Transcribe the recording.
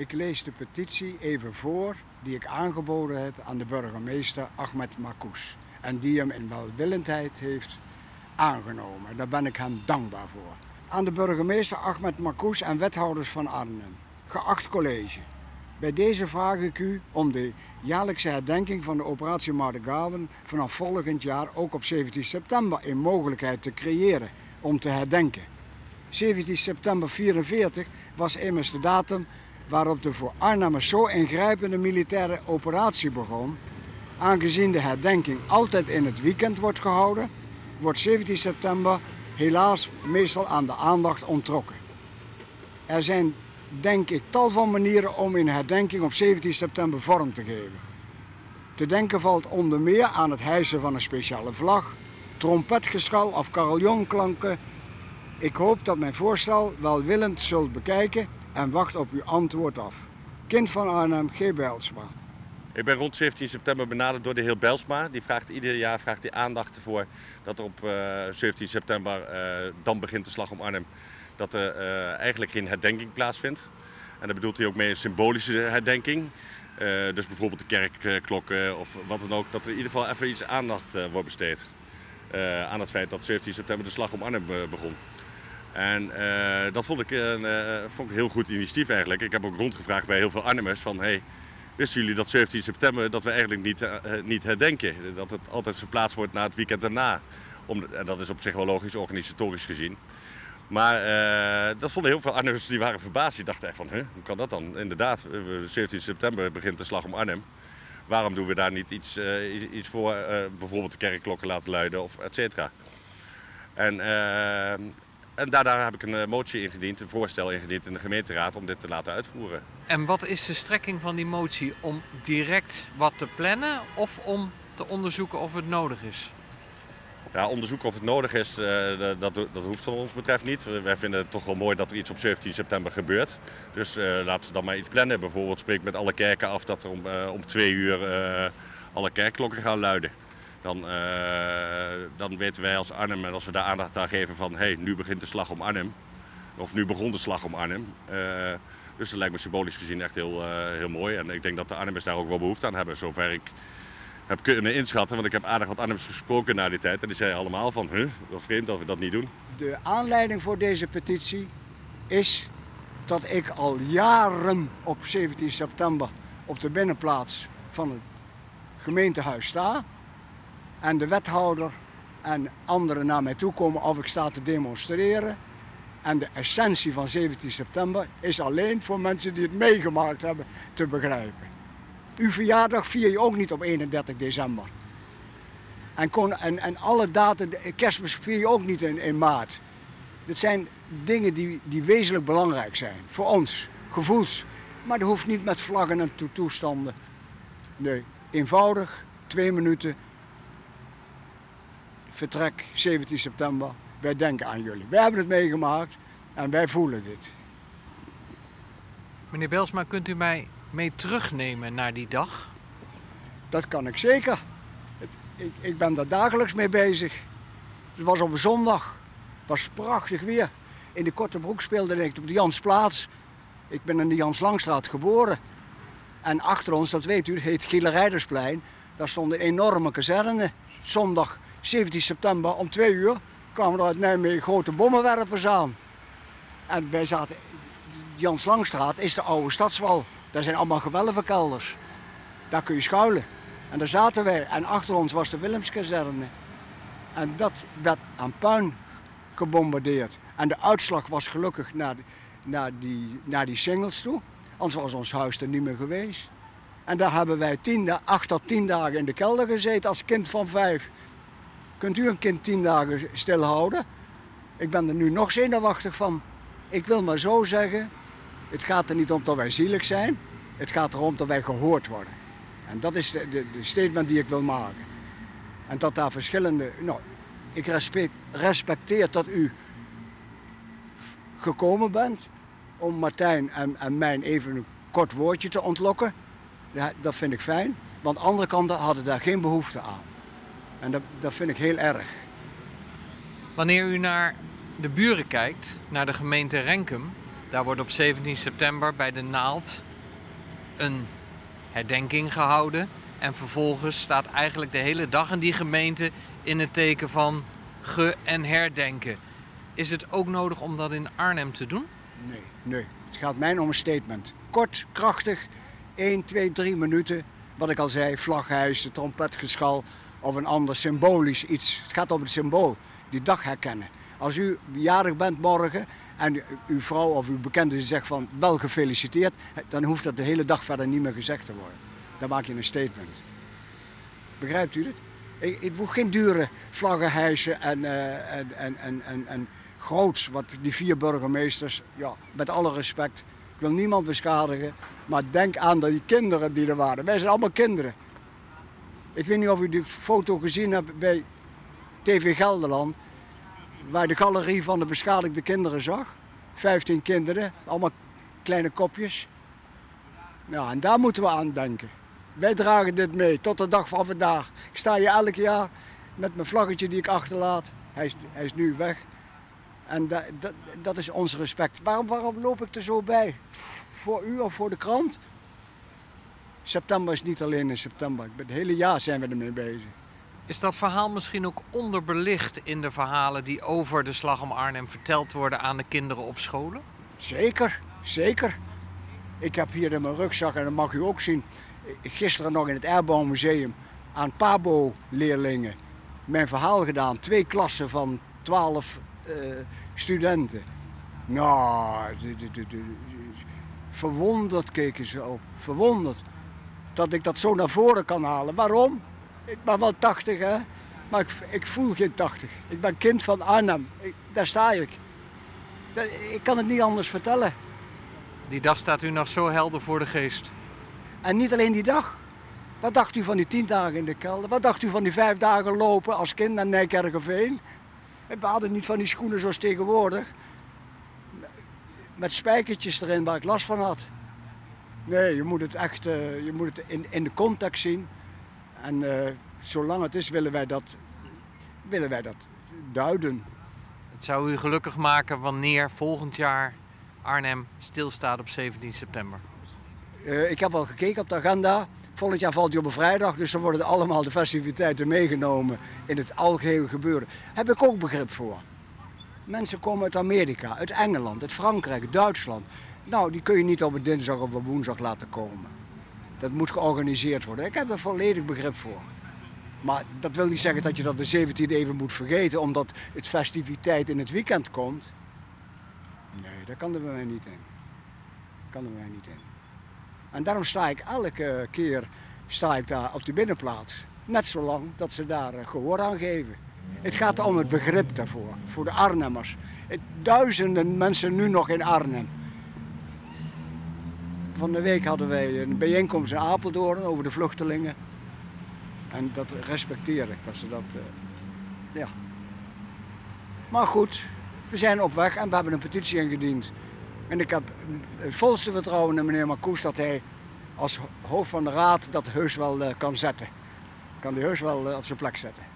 Ik lees de petitie even voor die ik aangeboden heb aan de burgemeester Ahmed Marcous. En die hem in welwillendheid heeft aangenomen. Daar ben ik hem dankbaar voor. Aan de burgemeester Ahmed Marcous en wethouders van Arnhem. Geacht college. Bij deze vraag ik u om de jaarlijkse herdenking van de operatie Mardegaven vanaf volgend jaar ook op 17 september een mogelijkheid te creëren om te herdenken. 17 september 1944 was immers de datum waarop de voor Arnhem zo ingrijpende militaire operatie begon. Aangezien de herdenking altijd in het weekend wordt gehouden, wordt 17 september helaas meestal aan de aandacht onttrokken. Er zijn denk ik tal van manieren om een herdenking op 17 september vorm te geven. Te denken valt onder meer aan het hijsen van een speciale vlag, trompetgeschal of carillionklanken. Ik hoop dat mijn voorstel welwillend zult bekijken en wacht op uw antwoord af. Kind van Arnhem, G. Bijlsma. Ik ben rond 17 september benaderd door de heer Belsma. Die vraagt ieder jaar vraagt die aandacht ervoor dat er op uh, 17 september, uh, dan begint de slag om Arnhem, dat er uh, eigenlijk geen herdenking plaatsvindt. En daar bedoelt hij ook mee een symbolische herdenking. Dus bijvoorbeeld de kerkklokken of wat dan ook. Dat er in ieder geval even iets aandacht wordt besteed. Aan het feit dat 17 september de slag om Arnhem begon. En dat vond ik, vond ik een heel goed initiatief eigenlijk. Ik heb ook rondgevraagd bij heel veel Arnhemmers van... Hey, wisten jullie dat 17 september dat we eigenlijk niet, niet herdenken? Dat het altijd verplaatst wordt naar het weekend daarna. Om, en dat is op zich wel logisch, organisatorisch gezien. Maar dat vonden heel veel Arnhemmers die waren verbaasd. Die dachten echt van, huh, hoe kan dat dan? Inderdaad, 17 september begint de slag om Arnhem. Waarom doen we daar niet iets, iets voor, bijvoorbeeld de kerkklokken laten luiden of et cetera? En, en daardoor heb ik een motie ingediend, een voorstel ingediend in de gemeenteraad om dit te laten uitvoeren. En wat is de strekking van die motie? Om direct wat te plannen of om te onderzoeken of het nodig is? Ja, onderzoeken of het nodig is, uh, dat, dat hoeft van ons betreft niet. Wij vinden het toch wel mooi dat er iets op 17 september gebeurt. Dus uh, laten ze dan maar iets plannen. Bijvoorbeeld spreek met alle kerken af dat er om, uh, om twee uur alle kerkklokken gaan luiden. Dan, dan weten wij als Arnhem en als we daar aandacht aan geven van... hé, hey, nu begint de slag om Arnhem. Of nu begon de slag om Arnhem. dus dat lijkt me symbolisch gezien echt heel, heel mooi. En ik denk dat de Arnhemmers daar ook wel behoefte aan hebben. Zover ik heb kunnen inschatten. Want ik heb aardig wat Arnhems gesproken na die tijd. En die zeiden allemaal van, huh, wat vreemd dat we dat niet doen. De aanleiding voor deze petitie is dat ik al jaren op 17 september op de binnenplaats van het gemeentehuis sta. En de wethouder en anderen naar mij toe komen of ik sta te demonstreren. En de essentie van 17 september is alleen voor mensen die het meegemaakt hebben te begrijpen. Uw verjaardag vier je ook niet op 31 december. En, kon, en, en alle data, kerstmis vier je ook niet in, in maart. Dit zijn dingen die, die wezenlijk belangrijk zijn. Voor ons, gevoels. Maar dat hoeft niet met vlaggen en to toestanden. Nee, eenvoudig, twee minuten. Vertrek 17 september. Wij denken aan jullie. Wij hebben het meegemaakt en wij voelen dit. Meneer Belsma, kunt u mij mee terugnemen naar die dag? Dat kan ik zeker. Ik, ik ben daar dagelijks mee bezig. Het was op een zondag. Het was prachtig weer. In de Korte Broek speelde ik op de Jansplaats. Ik ben in de Jans Langstraat geboren. En achter ons, dat weet u, het heet Gielerijdersplein. Daar stond een enorme kazerne. Zondag 17 september om twee uur kwamen er uit Nijmegen grote bommenwerpers aan. En wij zaten... Jans Langstraat is de oude stadswal. Daar zijn allemaal gewelvenkelders. Daar kun je schuilen. En daar zaten wij. En achter ons was de Willemskazerne. En dat werd aan puin gebombardeerd. En de uitslag was gelukkig naar, naar, die, naar die singles toe. Anders was ons huis er niet meer geweest. En daar hebben wij tien, acht tot tien dagen in de kelder gezeten als kind van vijf. Kunt u een kind tien dagen stilhouden? Ik ben er nu nog zenuwachtig van. Ik wil maar zo zeggen, het gaat er niet om dat wij zielig zijn. Het gaat erom dat wij gehoord worden. En dat is de, de, de statement die ik wil maken. En dat daar verschillende... Nou, ik respect, respecteer dat u gekomen bent om Martijn en, en mij even een kort woordje te ontlokken. Dat vind ik fijn, want andere kanten hadden daar geen behoefte aan. En dat, dat vind ik heel erg. Wanneer u naar de buren kijkt, naar de gemeente Renkum, daar wordt op 17 september bij de Naald een herdenking gehouden. En vervolgens staat eigenlijk de hele dag in die gemeente in het teken van ge- en herdenken. Is het ook nodig om dat in Arnhem te doen? Nee, nee. Het gaat mij om een statement. Kort, krachtig, 1, 2, 3 minuten. Wat ik al zei, vlaghuis, trompetgeschal of een ander symbolisch iets. Het gaat om het symbool, die dag herkennen. Als u jarig bent morgen en uw vrouw of uw bekende zegt van wel gefeliciteerd, dan hoeft dat de hele dag verder niet meer gezegd te worden. Dan maak je een statement. Begrijpt u het? Ik, ik geen dure vlaggen hijsen en, eh, en, en, en, en, en groots, wat die vier burgemeesters, ja, met alle respect, ik wil niemand beschadigen, maar denk aan die kinderen die er waren. Wij zijn allemaal kinderen. Ik weet niet of u die foto gezien hebt bij TV Gelderland, waar de galerie van de beschadigde kinderen zag. 15 kinderen, allemaal kleine kopjes. Ja, en daar moeten we aan denken. Wij dragen dit mee tot de dag van vandaag. Ik sta hier elk jaar met mijn vlaggetje die ik achterlaat. Hij is, hij is nu weg. En da- da- dat is ons respect. Waarom, waarom loop ik er zo bij? Voor u of voor de krant? September is niet alleen in september. Het hele jaar zijn we ermee bezig. Is dat verhaal misschien ook onderbelicht in de verhalen die over de slag om Arnhem verteld worden aan de kinderen op scholen? Zeker, zeker. Ik heb hier in mijn rugzak, en dat mag u ook zien, gisteren nog in het Airborne Museum aan Pabo-leerlingen mijn verhaal gedaan. Twee klassen van twaalf eh, studenten. Nou, de- de- de- de- verwonderd keken ze op. Verwonderd. Dat ik dat zo naar voren kan halen. Waarom? Ik ben wel 80 hè, maar ik, ik voel geen 80. Ik ben kind van Arnhem. Ik- daar sta ik. Dat- Ik kan het niet anders vertellen. Die dag staat u nog zo helder voor de geest. En niet alleen die dag. Wat dacht u van die tien dagen in de kelder? Wat dacht u van die vijf dagen lopen als kind naar Nijkerkerveen? We hadden niet van die schoenen zoals tegenwoordig. Met spijkertjes erin waar ik last van had. Nee, je moet het echt eh, je moet het in, in de context zien. En eh, zolang het is willen wij dat, willen wij dat duiden. Het zou u gelukkig maken wanneer volgend jaar Arnhem stilstaat op 17 september. Eh, ik heb al gekeken op de agenda. Volgend jaar valt hij op een vrijdag, dus dan worden allemaal de festiviteiten meegenomen in het algehele gebeuren. Heb ik ook begrip voor. Mensen komen uit Amerika, uit Engeland, uit Frankrijk, Duitsland. Nou, die kun je niet op een dinsdag of een woensdag laten komen. Dat moet georganiseerd worden. Ik heb er volledig begrip voor. Maar dat wil niet zeggen dat je dat de 17e even moet vergeten, omdat het festiviteit in het weekend komt. Nee, dat kan er bij mij niet in. Dat kan er bij mij niet in. En daarom sta ik elke keer sta ik daar op die binnenplaats. Net zolang dat ze daar eh, gehoor aan geven. Het gaat om het begrip daarvoor, voor de Arnhemmers. Duizenden mensen nu nog in Arnhem. Van de week hadden wij een bijeenkomst in Apeldoorn over de vluchtelingen. En dat respecteer ik, dat ze dat... eh, ja. Maar goed, we zijn op weg en we hebben een petitie ingediend. En ik heb het volste vertrouwen in meneer Marcoes dat hij als hoofd van de raad dat heus wel eh, kan zetten. Kan hij heus wel eh, op zijn plek zetten.